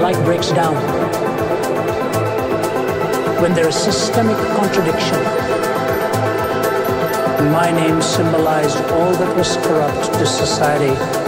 light breaks down, when there is systemic contradiction, my name symbolized all that was corrupt to society.